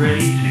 ready to